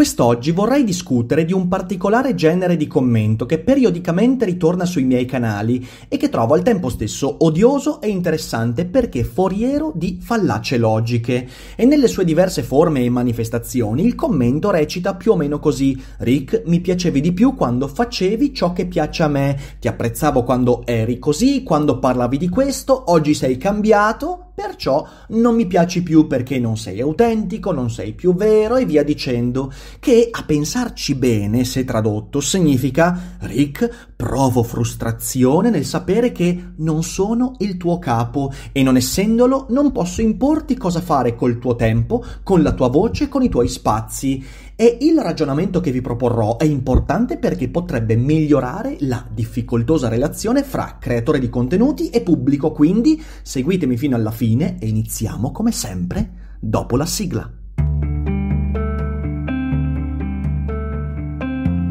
Quest'oggi vorrei discutere di un particolare genere di commento che periodicamente ritorna sui miei canali e che trovo al tempo stesso odioso e interessante perché foriero di fallacie logiche. E nelle sue diverse forme e manifestazioni il commento recita più o meno così: Rick, mi piacevi di più quando facevi ciò che piace a me, ti apprezzavo quando eri così, quando parlavi di questo, oggi sei cambiato, perciò non mi piaci più perché non sei autentico, non sei più vero e via dicendo, che a pensarci bene, se tradotto, significa Rick, provo frustrazione nel sapere che non sono il tuo capo e non essendolo non posso importi cosa fare col tuo tempo, con la tua voce, con i tuoi spazi. E il ragionamento che vi proporrò è importante perché potrebbe migliorare la difficoltosa relazione fra creatore di contenuti e pubblico, quindi seguitemi fino alla fine e iniziamo come sempre dopo la sigla.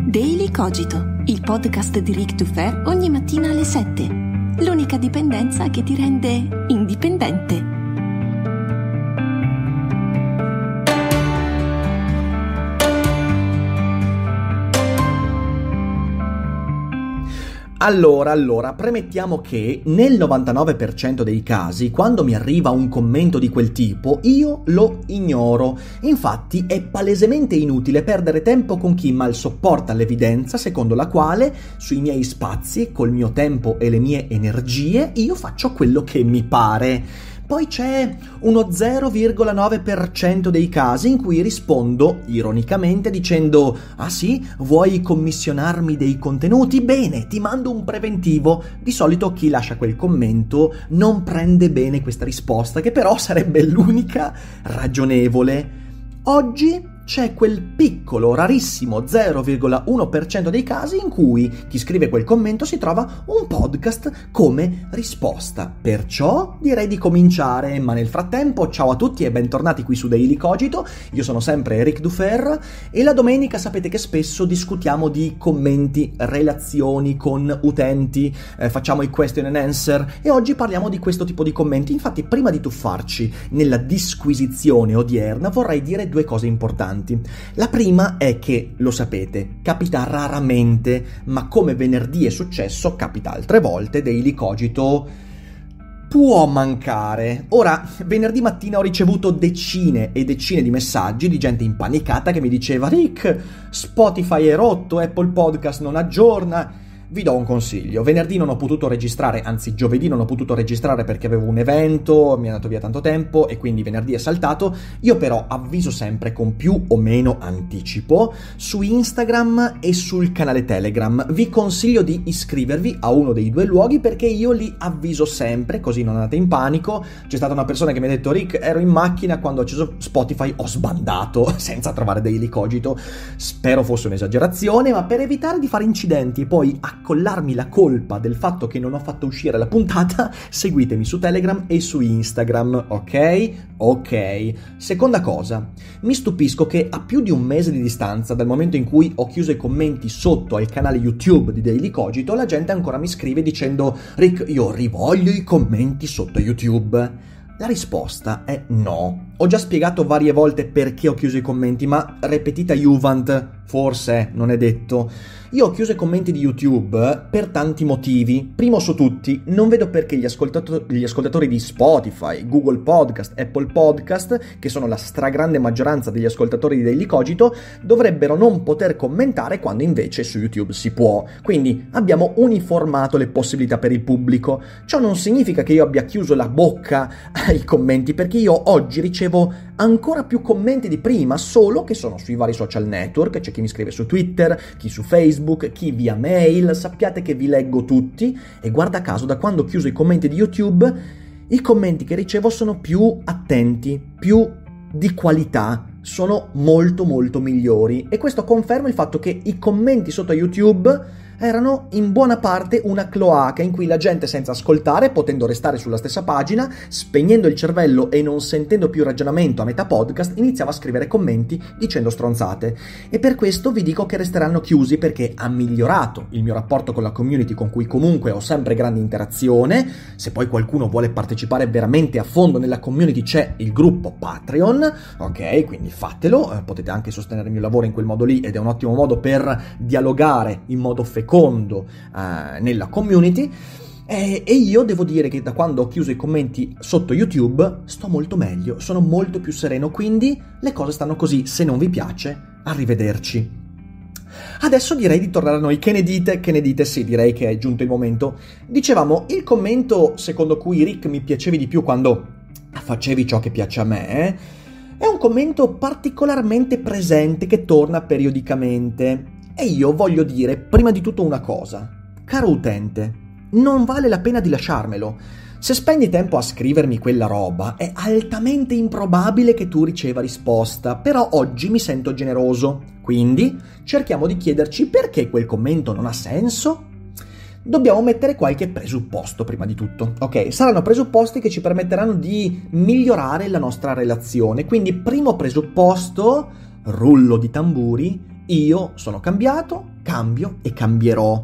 Daily Cogito, il podcast di Rick Dufer ogni mattina alle 7. L'unica dipendenza che ti rende indipendente. Allora, allora, premettiamo che nel 99% dei casi, quando mi arriva un commento di quel tipo, io lo ignoro. Infatti è palesemente inutile perdere tempo con chi mal sopporta l'evidenza secondo la quale, sui miei spazi, col mio tempo e le mie energie, io faccio quello che mi pare. Poi c'è uno 0,9% dei casi in cui rispondo ironicamente dicendo Ah sì, vuoi commissionarmi dei contenuti? Bene, ti mando un preventivo. Di solito chi lascia quel commento non prende bene questa risposta, che però sarebbe l'unica ragionevole. Oggi c'è quel piccolo, rarissimo 0,1% dei casi in cui chi scrive quel commento si trova un podcast come risposta. Perciò direi di cominciare, ma nel frattempo ciao a tutti e bentornati qui su Daily Cogito, io sono sempre Eric Dufer e la domenica sapete che spesso discutiamo di commenti, relazioni con utenti, eh, facciamo i question and answer e oggi parliamo di questo tipo di commenti. Infatti prima di tuffarci nella disquisizione odierna vorrei dire due cose importanti importanti. La prima è che, lo sapete, capita raramente, ma come venerdì è successo, capita altre volte, Daily Cogito può mancare. Ora, venerdì mattina ho ricevuto decine e decine di messaggi di gente impanicata che mi diceva Rick, Spotify è rotto, Apple Podcast non aggiorna vi do un consiglio. Venerdì non ho potuto registrare, anzi giovedì non ho potuto registrare perché avevo un evento, mi è andato via tanto tempo e quindi venerdì è saltato. Io però avviso sempre con più o meno anticipo su Instagram e sul canale Telegram. Vi consiglio di iscrivervi a uno dei due luoghi perché io li avviso sempre, così non andate in panico. C'è stata una persona che mi ha detto Rick, ero in macchina quando ho acceso Spotify, ho sbandato senza trovare dei licogito. Spero fosse un'esagerazione, ma per evitare di fare incidenti e poi a accollarmi la colpa del fatto che non ho fatto uscire la puntata, seguitemi su Telegram e su Instagram, ok? Ok. Seconda cosa, mi stupisco che a più di un mese di distanza dal momento in cui ho chiuso i commenti sotto al canale YouTube di Daily Cogito, la gente ancora mi scrive dicendo Rick, io rivoglio i commenti sotto YouTube. La risposta è no. Ho già spiegato varie volte perché ho chiuso i commenti, ma repetita Juvent, forse, non è detto. Io ho chiuso i commenti di YouTube per tanti motivi. Primo su tutti, non vedo perché gli, ascoltato- gli, ascoltatori di Spotify, Google Podcast, Apple Podcast, che sono la stragrande maggioranza degli ascoltatori di Daily Cogito, dovrebbero non poter commentare quando invece su YouTube si può. Quindi abbiamo uniformato le possibilità per il pubblico. Ciò non significa che io abbia chiuso la bocca ai commenti, perché io oggi ricevo ancora più commenti di prima, solo che sono sui vari social network, c'è chi mi scrive su Twitter, chi su Facebook, chi via mail, sappiate che vi leggo tutti e guarda caso da quando ho chiuso i commenti di YouTube i commenti che ricevo sono più attenti, più di qualità, sono molto molto migliori. E questo conferma il fatto che i commenti sotto YouTube erano in buona parte una cloaca in cui la gente senza ascoltare, potendo restare sulla stessa pagina, spegnendo il cervello e non sentendo più ragionamento a metà podcast, iniziava a scrivere commenti dicendo stronzate. E per questo vi dico che resteranno chiusi perché ha migliorato il mio rapporto con la community con cui comunque ho sempre grande interazione. Se poi qualcuno vuole partecipare veramente a fondo nella community c'è il gruppo Patreon, ok? Quindi fatelo, eh, potete anche sostenere il mio lavoro in quel modo lì ed è un ottimo modo per dialogare in modo fecondo eh, nella community. E, e io devo dire che da quando ho chiuso i commenti sotto YouTube sto molto meglio, sono molto più sereno, quindi le cose stanno così. Se non vi piace, arrivederci. Adesso direi di tornare a noi. Che ne dite? Che ne dite? Sì, direi che è giunto il momento. Dicevamo, il commento secondo cui Rick mi piacevi di più quando facevi ciò che piace a me, eh? è un commento particolarmente presente che torna periodicamente. E io voglio dire prima di tutto una cosa. Caro utente, non vale la pena di lasciarmelo. Se spendi tempo a scrivermi quella roba, è altamente improbabile che tu riceva risposta, però oggi mi sento generoso. Quindi cerchiamo di chiederci perché quel commento non ha senso dobbiamo mettere qualche presupposto prima di tutto. Ok, saranno presupposti che ci permetteranno di migliorare la nostra relazione. Quindi, primo presupposto, rullo di tamburi, io sono cambiato, cambio e cambierò.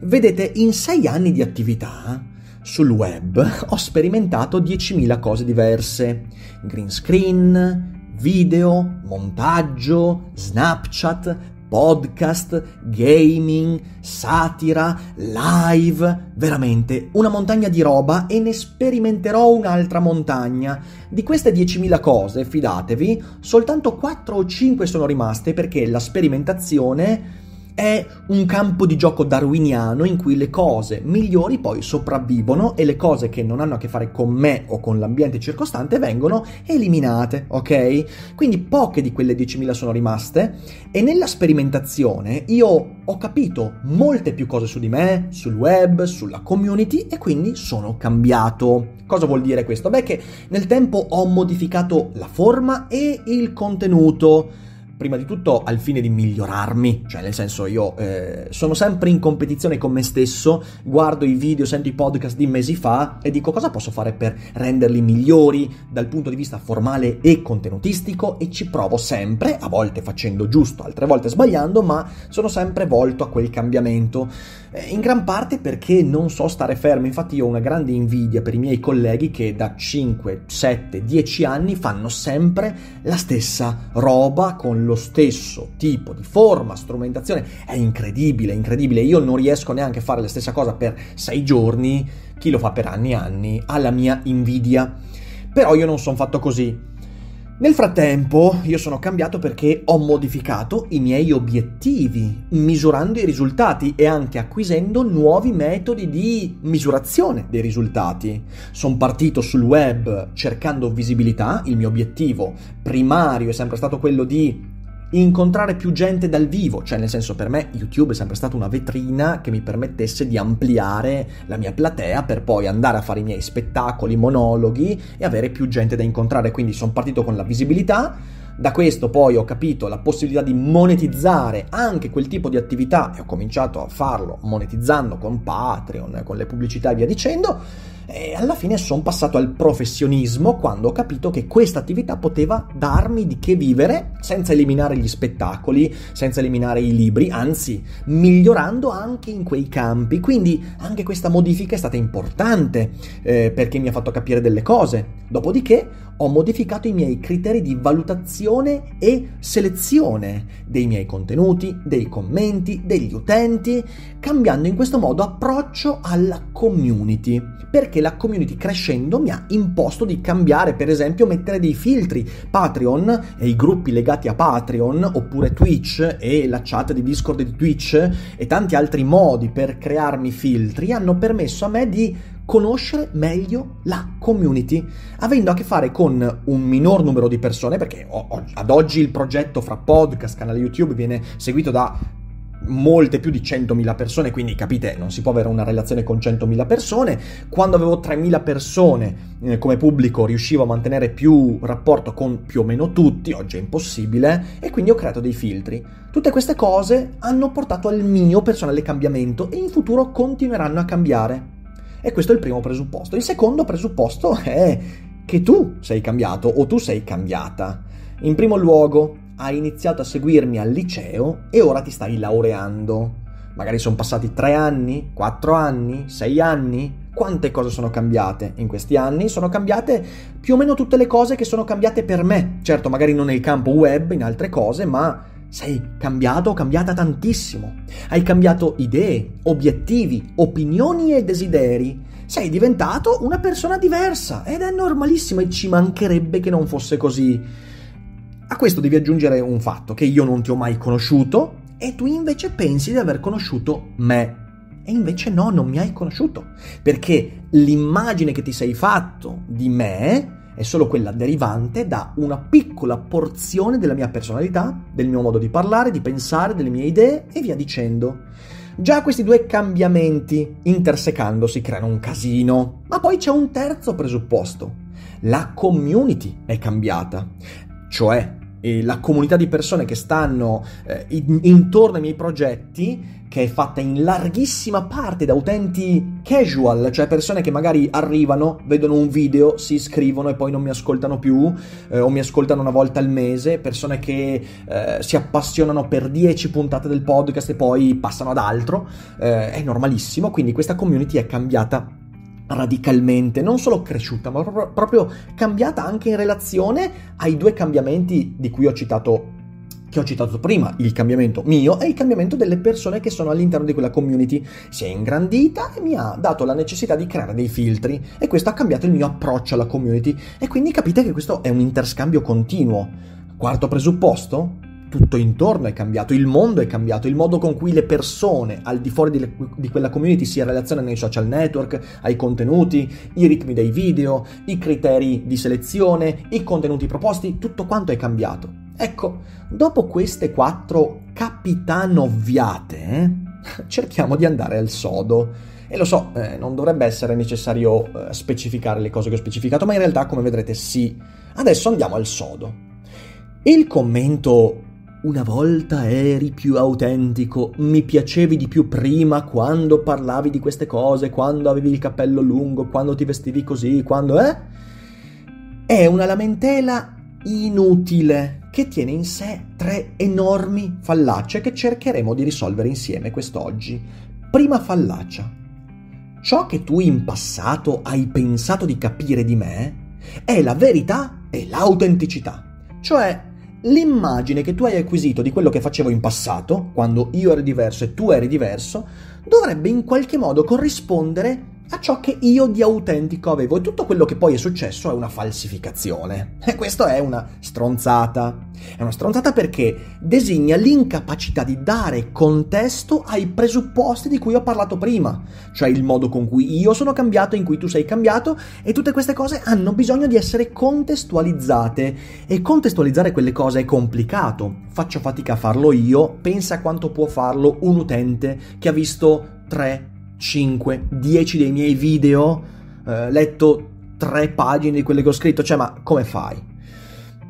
Vedete, in sei anni di attività sul web ho sperimentato 10.000 cose diverse. Green screen, video, montaggio, Snapchat, podcast, gaming, satira, live, veramente una montagna di roba e ne sperimenterò un'altra montagna. Di queste 10.000 cose, fidatevi, soltanto 4 o 5 sono rimaste perché la sperimentazione è un campo di gioco darwiniano in cui le cose migliori poi sopravvivono e le cose che non hanno a che fare con me o con l'ambiente circostante vengono eliminate, ok? Quindi poche di quelle 10.000 sono rimaste e nella sperimentazione io ho capito molte più cose su di me, sul web, sulla community e quindi sono cambiato. Cosa vuol dire questo? Beh che nel tempo ho modificato la forma e il contenuto prima di tutto al fine di migliorarmi, cioè nel senso io eh, sono sempre in competizione con me stesso, guardo i video, sento i podcast di mesi fa e dico cosa posso fare per renderli migliori dal punto di vista formale e contenutistico e ci provo sempre, a volte facendo giusto, altre volte sbagliando, ma sono sempre volto a quel cambiamento. Eh, in gran parte perché non so stare fermo, infatti io ho una grande invidia per i miei colleghi che da 5, 7, 10 anni fanno sempre la stessa roba con lo stesso tipo di forma, strumentazione, è incredibile, incredibile. Io non riesco neanche a fare la stessa cosa per sei giorni, chi lo fa per anni e anni ha la mia invidia. Però io non sono fatto così. Nel frattempo io sono cambiato perché ho modificato i miei obiettivi, misurando i risultati e anche acquisendo nuovi metodi di misurazione dei risultati. Sono partito sul web cercando visibilità, il mio obiettivo primario è sempre stato quello di incontrare più gente dal vivo, cioè nel senso per me YouTube è sempre stata una vetrina che mi permettesse di ampliare la mia platea per poi andare a fare i miei spettacoli, monologhi e avere più gente da incontrare, quindi sono partito con la visibilità, da questo poi ho capito la possibilità di monetizzare anche quel tipo di attività e ho cominciato a farlo monetizzando con Patreon, con le pubblicità e via dicendo e alla fine sono passato al professionismo quando ho capito che questa attività poteva darmi di che vivere senza eliminare gli spettacoli, senza eliminare i libri, anzi migliorando anche in quei campi. Quindi anche questa modifica è stata importante eh, perché mi ha fatto capire delle cose. Dopodiché ho modificato i miei criteri di valutazione e selezione dei miei contenuti, dei commenti, degli utenti, cambiando in questo modo approccio alla community. Perché la community crescendo mi ha imposto di cambiare, per esempio, mettere dei filtri. Patreon e i gruppi legati a Patreon, oppure Twitch e la chat di Discord di Twitch e tanti altri modi per crearmi filtri hanno permesso a me di conoscere meglio la community, avendo a che fare con un minor numero di persone, perché ad oggi il progetto fra podcast, canale YouTube viene seguito da molte più di 100.000 persone, quindi capite, non si può avere una relazione con 100.000 persone. Quando avevo 3.000 persone eh, come pubblico riuscivo a mantenere più rapporto con più o meno tutti, oggi è impossibile, e quindi ho creato dei filtri. Tutte queste cose hanno portato al mio personale cambiamento e in futuro continueranno a cambiare. E questo è il primo presupposto. Il secondo presupposto è che tu sei cambiato o tu sei cambiata. In primo luogo, hai iniziato a seguirmi al liceo e ora ti stai laureando. Magari sono passati tre anni, quattro anni, sei anni. Quante cose sono cambiate in questi anni? Sono cambiate più o meno tutte le cose che sono cambiate per me. Certo, magari non nel campo web, in altre cose, ma sei cambiato o cambiata tantissimo. Hai cambiato idee, obiettivi, opinioni e desideri. Sei diventato una persona diversa ed è normalissimo e ci mancherebbe che non fosse così. A questo devi aggiungere un fatto, che io non ti ho mai conosciuto e tu invece pensi di aver conosciuto me. E invece no, non mi hai conosciuto, perché l'immagine che ti sei fatto di me è solo quella derivante da una piccola porzione della mia personalità, del mio modo di parlare, di pensare, delle mie idee e via dicendo. Già questi due cambiamenti intersecandosi creano un casino, ma poi c'è un terzo presupposto. La community è cambiata, cioè la comunità di persone che stanno eh, in, intorno ai miei progetti, che è fatta in larghissima parte da utenti casual, cioè persone che magari arrivano, vedono un video, si iscrivono e poi non mi ascoltano più, eh, o mi ascoltano una volta al mese, persone che eh, si appassionano per 10 puntate del podcast e poi passano ad altro, eh, è normalissimo, quindi questa community è cambiata radicalmente, non solo cresciuta, ma proprio cambiata anche in relazione ai due cambiamenti di cui ho citato che ho citato prima, il cambiamento mio e il cambiamento delle persone che sono all'interno di quella community. Si è ingrandita e mi ha dato la necessità di creare dei filtri e questo ha cambiato il mio approccio alla community e quindi capite che questo è un interscambio continuo. Quarto presupposto? tutto intorno è cambiato, il mondo è cambiato, il modo con cui le persone al di fuori di, di, quella community si relazionano nei social network, ai contenuti, i ritmi dei video, i criteri di selezione, i contenuti proposti, tutto quanto è cambiato. Ecco, dopo queste quattro capitanovviate, eh, cerchiamo di andare al sodo. E lo so, eh, non dovrebbe essere necessario eh, specificare le cose che ho specificato, ma in realtà, come vedrete, sì. Adesso andiamo al sodo. Il commento una volta eri più autentico, mi piacevi di più prima quando parlavi di queste cose, quando avevi il cappello lungo, quando ti vestivi così, quando... eh? È una lamentela inutile che tiene in sé tre enormi fallacce che cercheremo di risolvere insieme quest'oggi. Prima fallacia. Ciò che tu in passato hai pensato di capire di me è la verità e l'autenticità. Cioè, l'immagine che tu hai acquisito di quello che facevo in passato, quando io ero diverso e tu eri diverso, dovrebbe in qualche modo corrispondere a ciò che io di autentico avevo e tutto quello che poi è successo è una falsificazione. E questo è una stronzata. È una stronzata perché designa l'incapacità di dare contesto ai presupposti di cui ho parlato prima, cioè il modo con cui io sono cambiato, in cui tu sei cambiato e tutte queste cose hanno bisogno di essere contestualizzate e contestualizzare quelle cose è complicato. Faccio fatica a farlo io, pensa a quanto può farlo un utente che ha visto 3 5, 10 dei miei video, eh, letto 3 pagine di quelle che ho scritto, cioè ma come fai?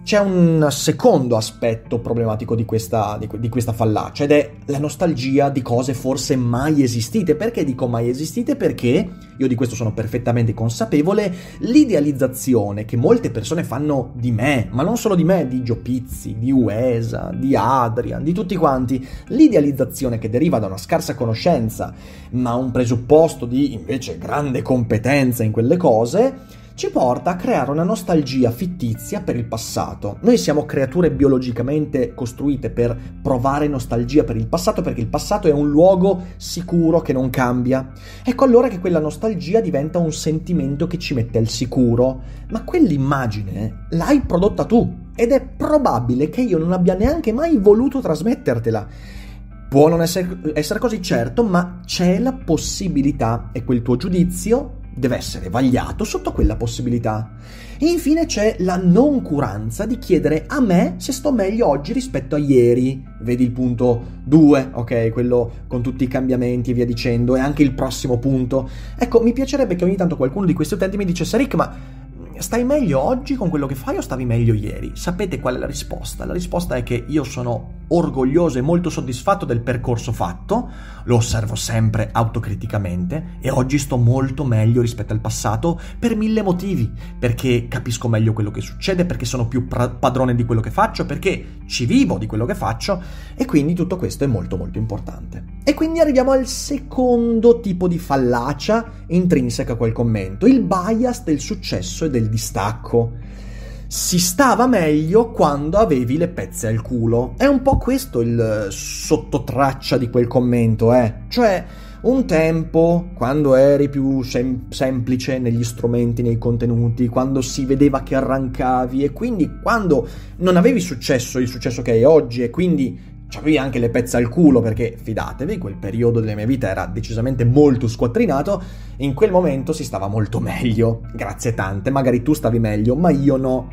C'è un secondo aspetto problematico di questa, di, di questa, fallacia ed è la nostalgia di cose forse mai esistite. Perché dico mai esistite? Perché, io di questo sono perfettamente consapevole, l'idealizzazione che molte persone fanno di me, ma non solo di me, di Gio Pizzi, di Uesa, di Adrian, di tutti quanti, l'idealizzazione che deriva da una scarsa conoscenza, ma un presupposto di invece grande competenza in quelle cose, ci porta a creare una nostalgia fittizia per il passato. Noi siamo creature biologicamente costruite per provare nostalgia per il passato perché il passato è un luogo sicuro che non cambia. Ecco allora che quella nostalgia diventa un sentimento che ci mette al sicuro, ma quell'immagine l'hai prodotta tu ed è probabile che io non abbia neanche mai voluto trasmettertela. Può non essere, essere così certo, ma c'è la possibilità, e quel tuo giudizio deve essere vagliato sotto quella possibilità. E infine c'è la noncuranza di chiedere a me se sto meglio oggi rispetto a ieri. Vedi il punto 2, ok? Quello con tutti i cambiamenti e via dicendo, e anche il prossimo punto. Ecco, mi piacerebbe che ogni tanto qualcuno di questi utenti mi dicesse, Rick, ma stai meglio oggi con quello che fai o stavi meglio ieri? Sapete qual è la risposta? La risposta è che io sono orgoglioso e molto soddisfatto del percorso fatto, lo osservo sempre autocriticamente e oggi sto molto meglio rispetto al passato per mille motivi, perché capisco meglio quello che succede, perché sono più padrone di quello che faccio, perché ci vivo di quello che faccio e quindi tutto questo è molto molto importante. E quindi arriviamo al secondo tipo di fallacia intrinseca a quel commento, il bias del successo e del distacco. Si stava meglio quando avevi le pezze al culo. È un po' questo il sottotraccia di quel commento, eh. Cioè, un tempo, quando eri più sem- semplice negli strumenti, nei contenuti, quando si vedeva che arrancavi e quindi quando non avevi successo, il successo che hai oggi e quindi avevi anche le pezze al culo perché fidatevi, quel periodo della mia vita era decisamente molto squattrinato, in quel momento si stava molto meglio, grazie tante, magari tu stavi meglio, ma io no.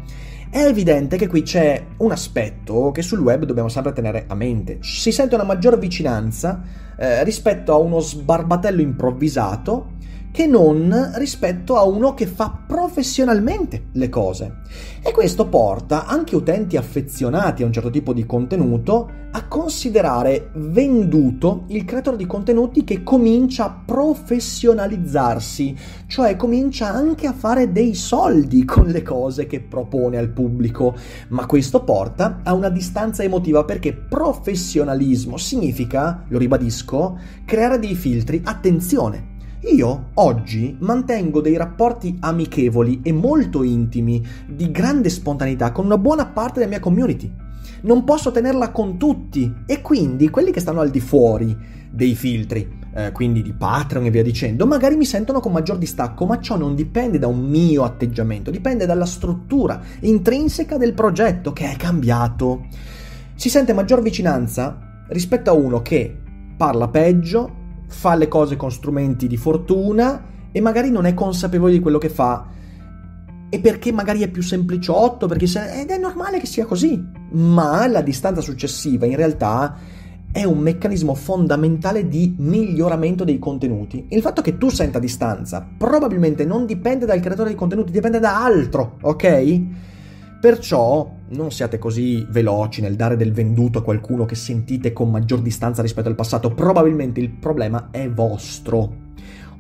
È evidente che qui c'è un aspetto che sul web dobbiamo sempre tenere a mente. Si sente una maggior vicinanza eh, rispetto a uno sbarbatello improvvisato che non rispetto a uno che fa professionalmente le cose. E questo porta anche utenti affezionati a un certo tipo di contenuto a considerare venduto il creatore di contenuti che comincia a professionalizzarsi, cioè comincia anche a fare dei soldi con le cose che propone al pubblico, ma questo porta a una distanza emotiva perché professionalismo significa, lo ribadisco, creare dei filtri, attenzione, io oggi mantengo dei rapporti amichevoli e molto intimi, di grande spontaneità, con una buona parte della mia community. Non posso tenerla con tutti e quindi quelli che stanno al di fuori dei filtri, eh, quindi di Patreon e via dicendo, magari mi sentono con maggior distacco, ma ciò non dipende da un mio atteggiamento, dipende dalla struttura intrinseca del progetto che è cambiato. Si sente maggior vicinanza rispetto a uno che parla peggio, fa le cose con strumenti di fortuna e magari non è consapevole di quello che fa. E perché magari è più sempliciotto, perché se... ed è normale che sia così. Ma la distanza successiva in realtà è un meccanismo fondamentale di miglioramento dei contenuti. Il fatto che tu senta distanza probabilmente non dipende dal creatore dei contenuti, dipende da altro, ok? Perciò non siate così veloci nel dare del venduto a qualcuno che sentite con maggior distanza rispetto al passato, probabilmente il problema è vostro.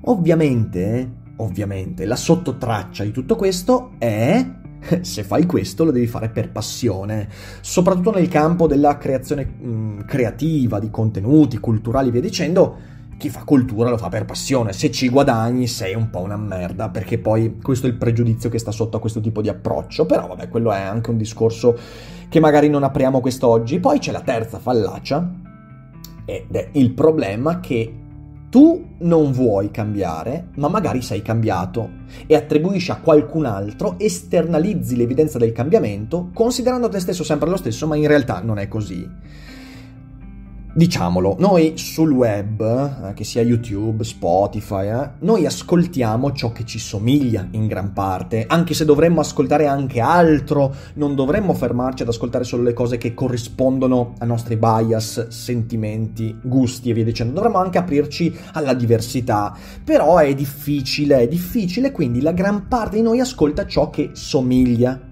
Ovviamente, ovviamente, la sottotraccia di tutto questo è se fai questo lo devi fare per passione, soprattutto nel campo della creazione mh, mm, creativa, di contenuti culturali e via dicendo chi fa cultura lo fa per passione, se ci guadagni sei un po' una merda, perché poi questo è il pregiudizio che sta sotto a questo tipo di approccio, però vabbè, quello è anche un discorso che magari non apriamo quest'oggi. Poi c'è la terza fallacia, ed è il problema che tu non vuoi cambiare, ma magari sei cambiato e attribuisci a qualcun altro, esternalizzi l'evidenza del cambiamento, considerando te stesso sempre lo stesso, ma in realtà non è così. Diciamolo, noi sul web, eh, che sia YouTube, Spotify, eh, noi ascoltiamo ciò che ci somiglia in gran parte, anche se dovremmo ascoltare anche altro, non dovremmo fermarci ad ascoltare solo le cose che corrispondono ai nostri bias, sentimenti, gusti e via dicendo, dovremmo anche aprirci alla diversità, però è difficile, è difficile, quindi la gran parte di noi ascolta ciò che somiglia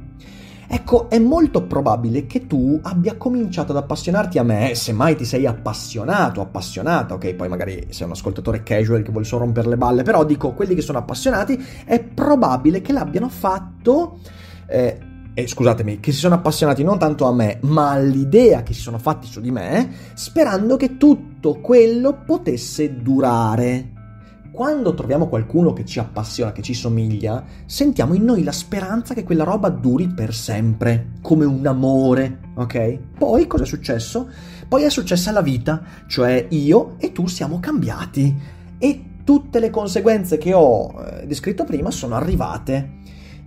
Ecco, è molto probabile che tu abbia cominciato ad appassionarti a me, se mai ti sei appassionato, appassionata, ok, poi magari sei un ascoltatore casual che vuole solo rompere le balle, però dico, quelli che sono appassionati, è probabile che l'abbiano fatto... Eh, eh, scusatemi, che si sono appassionati non tanto a me, ma all'idea che si sono fatti su di me, sperando che tutto quello potesse durare quando troviamo qualcuno che ci appassiona, che ci somiglia, sentiamo in noi la speranza che quella roba duri per sempre, come un amore, ok? Poi cosa è successo? Poi è successa la vita, cioè io e tu siamo cambiati e tutte le conseguenze che ho eh, descritto prima sono arrivate.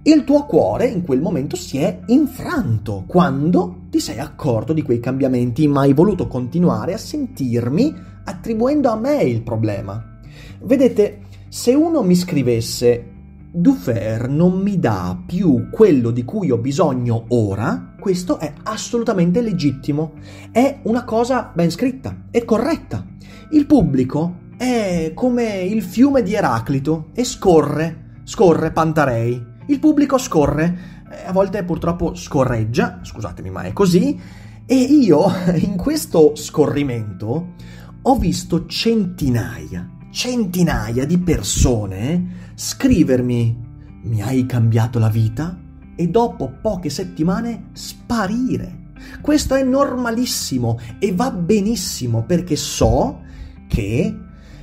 Il tuo cuore in quel momento si è infranto quando ti sei accorto di quei cambiamenti, ma hai voluto continuare a sentirmi attribuendo a me il problema. Vedete, Se uno mi scrivesse Dufer non mi dà più quello di cui ho bisogno ora, questo è assolutamente legittimo. È una cosa ben scritta, è corretta. Il pubblico è come il fiume di Eraclito e scorre, scorre Pantarei. Il pubblico scorre, a volte purtroppo scorreggia, scusatemi ma è così, e io in questo scorrimento ho visto centinaia, centinaia di persone scrivermi mi hai cambiato la vita e dopo poche settimane sparire. Questo è normalissimo e va benissimo perché so che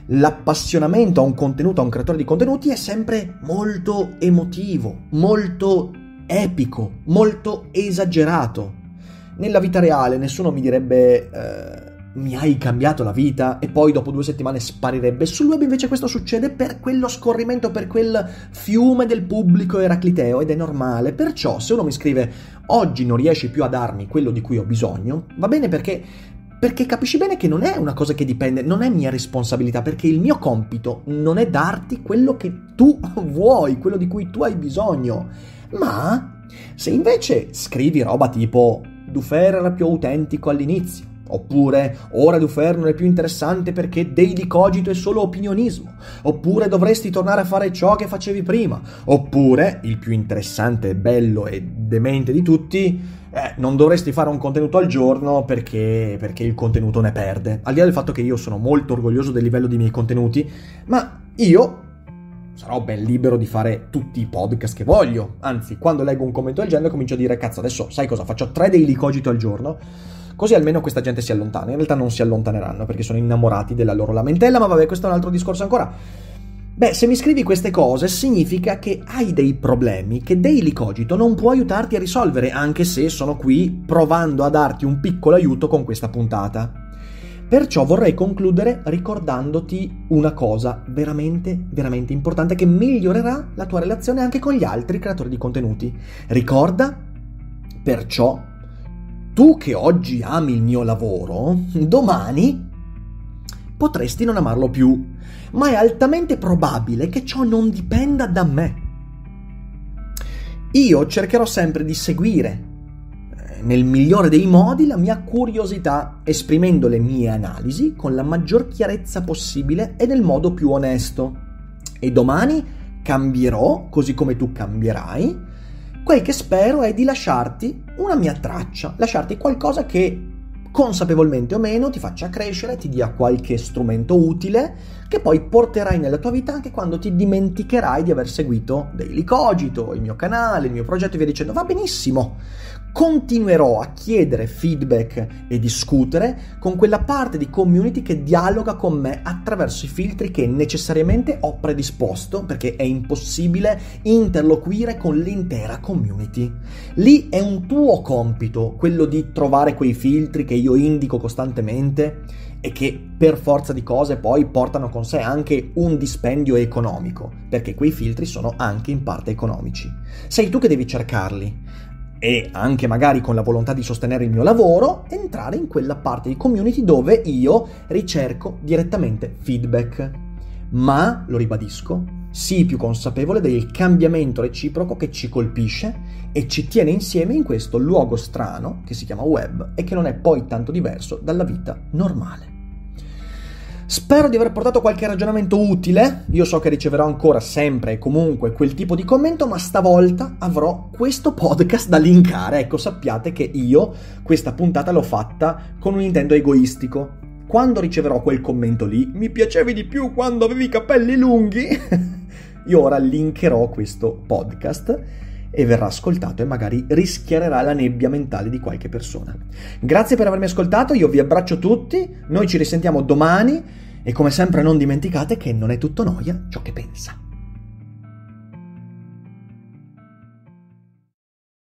l'appassionamento a un contenuto, a un creatore di contenuti è sempre molto emotivo, molto epico, molto esagerato. Nella vita reale nessuno mi direbbe eh, mi hai cambiato la vita e poi dopo due settimane sparirebbe. Sul web invece questo succede per quello scorrimento, per quel fiume del pubblico eracliteo ed è normale. Perciò se uno mi scrive oggi non riesci più a darmi quello di cui ho bisogno, va bene perché perché capisci bene che non è una cosa che dipende, non è mia responsabilità, perché il mio compito non è darti quello che tu vuoi, quello di cui tu hai bisogno. Ma se invece scrivi roba tipo Dufer era più autentico all'inizio, Oppure ora Dufer non è più interessante perché Daily Cogito è solo opinionismo. Oppure dovresti tornare a fare ciò che facevi prima. Oppure, il più interessante, bello e demente di tutti, eh, non dovresti fare un contenuto al giorno perché, perché il contenuto ne perde. Al di là del fatto che io sono molto orgoglioso del livello dei miei contenuti, ma io sarò ben libero di fare tutti i podcast che voglio. Anzi, quando leggo un commento del genere comincio a dire, cazzo, adesso sai cosa? Faccio tre daily cogito al giorno Così almeno questa gente si allontana. In realtà non si allontaneranno perché sono innamorati della loro lamentela, ma vabbè, questo è un altro discorso ancora. Beh, se mi scrivi queste cose significa che hai dei problemi che Daily Cogito non può aiutarti a risolvere, anche se sono qui provando a darti un piccolo aiuto con questa puntata. Perciò vorrei concludere ricordandoti una cosa veramente, veramente importante che migliorerà la tua relazione anche con gli altri creatori di contenuti. Ricorda, perciò, tu che oggi ami il mio lavoro, domani potresti non amarlo più, ma è altamente probabile che ciò non dipenda da me. Io cercherò sempre di seguire, eh, nel migliore dei modi, la mia curiosità, esprimendo le mie analisi con la maggior chiarezza possibile e nel modo più onesto. E domani cambierò, così come tu cambierai, Quel che spero è di lasciarti una mia traccia, lasciarti qualcosa che consapevolmente o meno ti faccia crescere, ti dia qualche strumento utile che poi porterai nella tua vita anche quando ti dimenticherai di aver seguito Daily Cogito, il mio canale, il mio progetto e via dicendo. Va benissimo continuerò a chiedere feedback e discutere con quella parte di community che dialoga con me attraverso i filtri che necessariamente ho predisposto perché è impossibile interloquire con l'intera community. Lì è un tuo compito quello di trovare quei filtri che io indico costantemente e che per forza di cose poi portano con sé anche un dispendio economico, perché quei filtri sono anche in parte economici. Sei tu che devi cercarli e anche magari con la volontà di sostenere il mio lavoro, entrare in quella parte di community dove io ricerco direttamente feedback. Ma, lo ribadisco, sii più consapevole del cambiamento reciproco che ci colpisce e ci tiene insieme in questo luogo strano che si chiama web e che non è poi tanto diverso dalla vita normale. Spero di aver portato qualche ragionamento utile. Io so che riceverò ancora sempre e comunque quel tipo di commento, ma stavolta avrò questo podcast da linkare. Ecco, sappiate che io questa puntata l'ho fatta con un intento egoistico. Quando riceverò quel commento lì, mi piacevi di più quando avevi i capelli lunghi. io ora linkerò questo podcast e verrà ascoltato e magari rischiarerà la nebbia mentale di qualche persona. Grazie per avermi ascoltato, io vi abbraccio tutti, noi ci risentiamo domani e come sempre non dimenticate che non è tutto noia ciò che pensa.